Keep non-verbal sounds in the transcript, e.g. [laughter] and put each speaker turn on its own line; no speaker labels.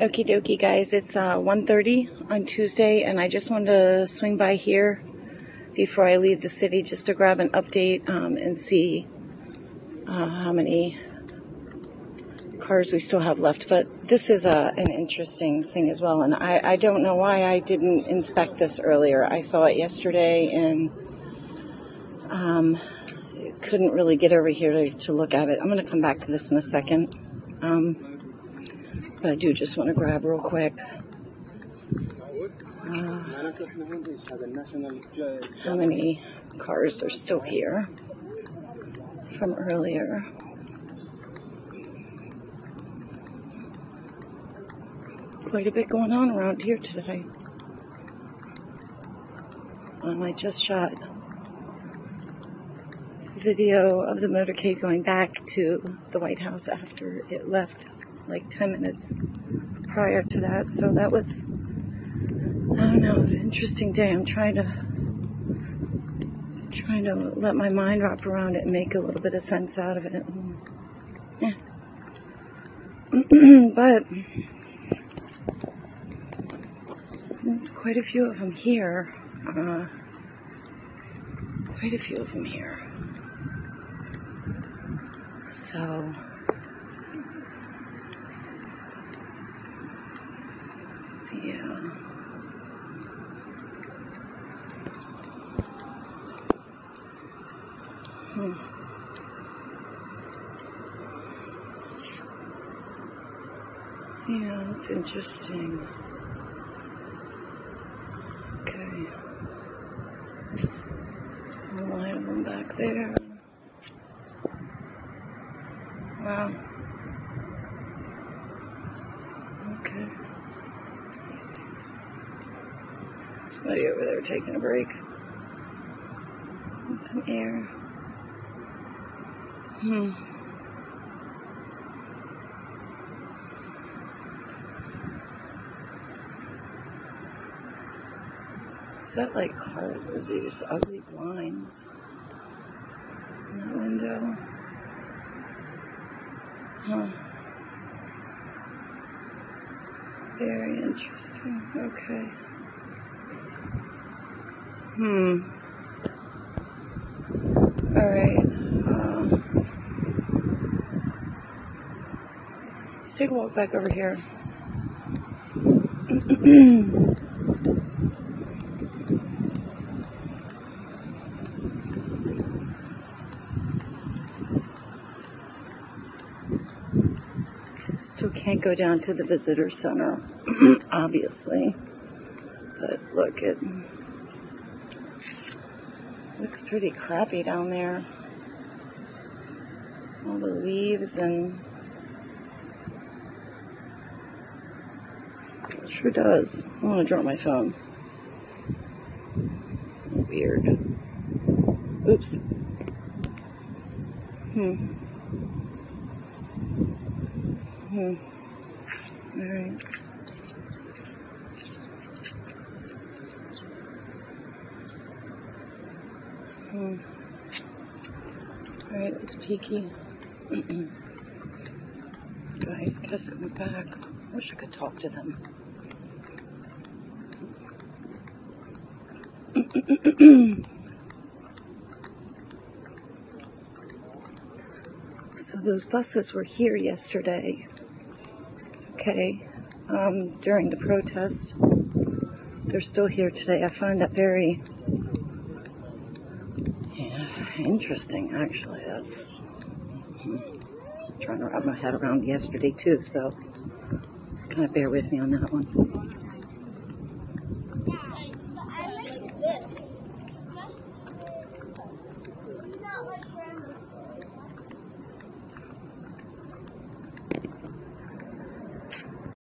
Okie dokie, guys. It's uh, 1.30 on Tuesday, and I just wanted to swing by here before I leave the city just to grab an update um, and see uh, how many cars we still have left. But this is uh, an interesting thing as well, and I, I don't know why I didn't inspect this earlier. I saw it yesterday and um, couldn't really get over here to, to look at it. I'm going to come back to this in a second. Um, but I do just want to grab real quick. Uh, how many cars are still here from earlier? Quite a bit going on around here today. Um, I just shot video of the motorcade going back to the White House after it left like 10 minutes prior to that. So that was, I don't know, an interesting day. I'm trying to trying to let my mind wrap around it and make a little bit of sense out of it. Yeah. [clears throat] but there's quite a few of them here. Uh, quite a few of them here. So Yeah, that's interesting. Okay. Of them back there. Wow. Okay. Somebody over there taking a break. And some air. Hmm. Is that like cars? Those just ugly blinds in that window. Huh. Very interesting. Okay. Hmm. All right. Um, let's take a walk back over here. [clears throat] Still can't go down to the visitor center, [clears throat] obviously. But look, it looks pretty crappy down there. All the leaves and it sure does. I want to drop my phone. Weird. Oops. Hmm. Hmm. All right. Hmm. All right, it's peaky. [clears throat] Guys, guess come back. Wish I could talk to them. [clears throat] so those buses were here yesterday. Okay, um, during the protest. They're still here today. I find that very yeah, interesting, actually. That's hmm, trying to wrap my head around yesterday, too, so just kind of bear with me on that one.